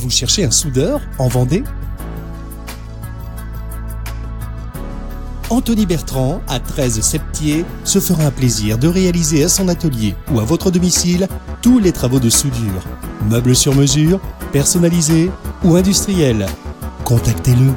Vous cherchez un soudeur en Vendée? Anthony Bertrand, à 13 Septier, se fera un plaisir de réaliser à son atelier ou à votre domicile tous les travaux de soudure. Meubles sur mesure, personnalisés ou industriels. Contactez-le